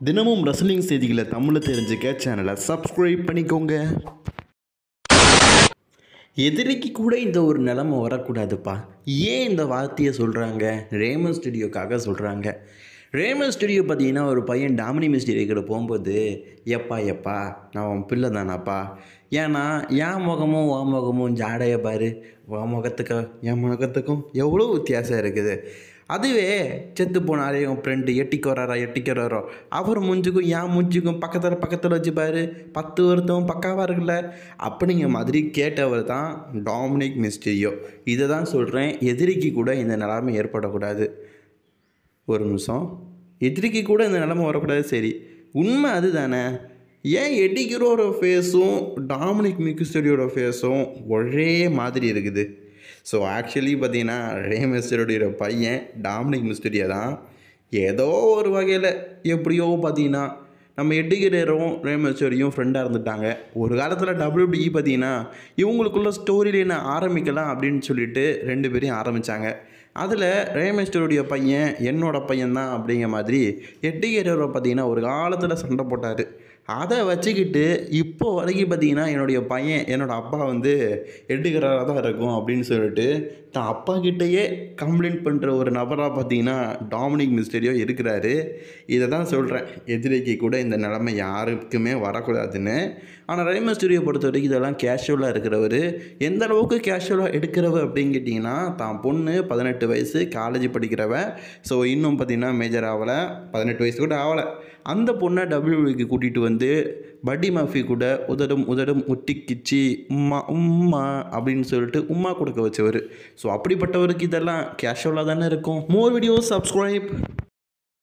தினமும் ரெஸ்லிங் செய்திகளை தமிழில் தெரிஞ்சுக்க சேனலை சப்ஸ்கிரைப் பண்ணிக்கோங்க. எதிரிக்கு கூட இந்த ஒரு நிலமை வரக்கூடாதுப்பா. ஏன் இந்த வார்த்தையை சொல்கிறாங்க ரேமன் ஸ்டுடியோக்காக சொல்கிறாங்க ரேமன் ஸ்டுடியோ பார்த்தீங்கன்னா ஒரு பையன் டாமினி மிஸ்டரி கிட்ட போகும்போது எப்பா எப்பா நான் உன் பிள்ளை தானாப்பா. ஏன்னா என் முகமும் உன் முகமும் ஜாடையை பாரு. உன் முகத்துக்கு என் முகத்துக்கும் எவ்வளோ வித்தியாசம் இருக்குது. அதுவே செத்து போனாரே உன் ஃப்ரெண்டு எட்டிக்கு வராரா எட்டிக்கு வராரோ அவர் மூஞ்சுக்கும் என் மூஞ்சுக்கும் பக்கத்தில் பக்கத்தில் வச்சுப்பார் பத்து வருத்தம் பக்காவாக இருக்குல்ல. அப்படிங்கிற மாதிரி கேட்டவர் தான் டாமினிக் மிஸ்டீரியோ இதை தான் சொல்கிறேன் எதிரிக்கு கூட இந்த நிலைமை ஏற்படக்கூடாது. ஒரு நிமிஷம். எதிரிக்கு கூட இந்த நிலைமை வரக்கூடாது சரி. உண்மை அதுதானே. ஏன் எடிக்கிறோட ஃபேஸும் டாமினிக் மிக்ஸ்டரியோட ஃபேஸும் ஒரே மாதிரி இருக்குது? ஸோ ஆக்சுவலி பார்த்தீங்கன்னா ரே மிஸ்டருடைய பையன் டாமினிக் மிஸ்டரியா தான். ஏதோ ஒரு வகையில் எப்படியோ பார்த்தீங்கன்னா நம்ம எட்டிகிறரும் ரே மிஸ்டரியும் ஃப்ரெண்டாக இருந்துட்டாங்க. ஒரு காலத்தில் டபிள்யூடிஇ பார்த்தீங்கன்னா இவங்களுக்குள்ள ஸ்டோரி லைனை ஆரம்பிக்கலாம் அப்படின்னு சொல்லிட்டு ரெண்டு பேரையும் ஆரம்பித்தாங்க அதில் ரேமேஸ்டருடைய பையன் என்னோட பையன் தான் அப்படிங்கிற மாதிரி எட்டிகேரரை பார்த்தீங்கன்னா ஒரு காலத்தில் சண்டை போட்டார். அதை வச்சுக்கிட்டு இப்போ வரைக்கும் பார்த்தீங்கன்னா என்னுடைய பையன் என்னோடய அப்பா வந்து எட்டுக்கிறாராக தான் இருக்கும் அப்படின்னு சொல்லிட்டு தான் அப்பா கிட்டேயே கம்ப்ளைண்ட் பண்ணுற ஒரு நபராக பார்த்தீங்கன்னா டாமினிக் மிஸ்டரியோ இருக்கிறாரு. இதை தான் சொல்கிறேன் எதிரிக்கு கூட இந்த நிலமை யாருக்குமே வரக்கூடாதுன்னு. ஆனால் ரே மிஸ்டரியை பொறுத்த வரைக்கும் இதெல்லாம் கேஷுவலாக இருக்கிறவர். எந்த அளவுக்கு கேஷுவலாக எடுக்கிறவர் அப்படின்னு கேட்டிங்கன்னா தான் பொண்ணு பதினெட்டு வயசு காலேஜ் படிக்கிறவ. ஸோ இன்னும் பார்த்தீங்கன்னா மேஜர் ஆகலை. பதினெட்டு வயசு கூட ஆகலை. அந்த பொண்ணை டபிள்யூக்கு கூட்டிகிட்டு வந்து வந்து பட்டி மாஃபி கூட உதடும் உதடும் ஒட்டிக்கிச்சு உம்மா உம்மா அப்படின்னு சொல்லிட்டு உம்மா கொடுக்க வச்சவர். ஸோ அப்படிப்பட்டவருக்கு இதெல்லாம் கேஷுவலாக தானே இருக்கும். மோர் வீடியோ சப்ஸ்கிரைப்